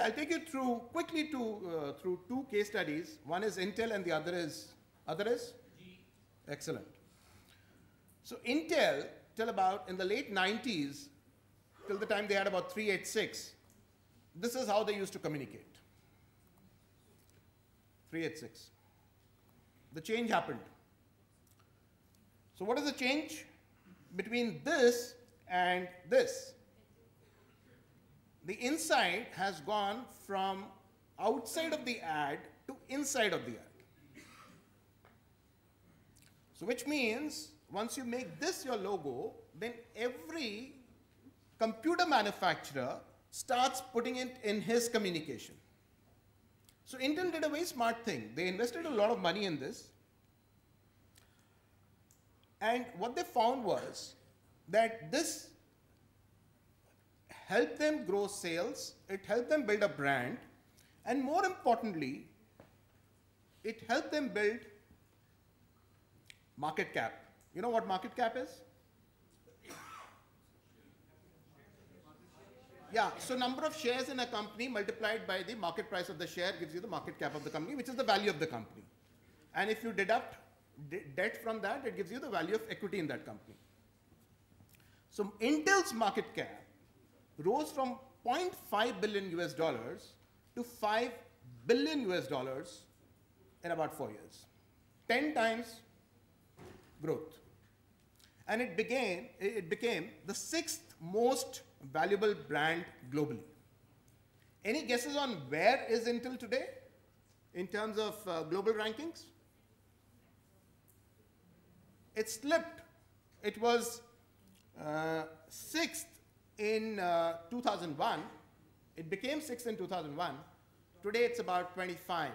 I'll take you through quickly to, uh, through two case studies. One is Intel and the other is, other is? G. Excellent. So Intel, till about in the late 90s, till the time they had about 386, this is how they used to communicate. 386. The change happened. So what is the change between this and this? The inside has gone from outside of the ad to inside of the ad. So which means once you make this your logo, then every computer manufacturer starts putting it in his communication. So Intel did a very smart thing. They invested a lot of money in this. And what they found was that this helped them grow sales, it helped them build a brand, and more importantly, it helped them build market cap. You know what market cap is? Yeah, so number of shares in a company multiplied by the market price of the share gives you the market cap of the company, which is the value of the company. And if you deduct debt from that, it gives you the value of equity in that company. So Intel's market cap rose from 0.5 billion US dollars to 5 billion US dollars in about four years. 10 times growth. And it it became the sixth most valuable brand globally. Any guesses on where is Intel today in terms of uh, global rankings? It slipped. It was uh, sixth in uh, 2001. It became 6 in 2001. Today it's about 25.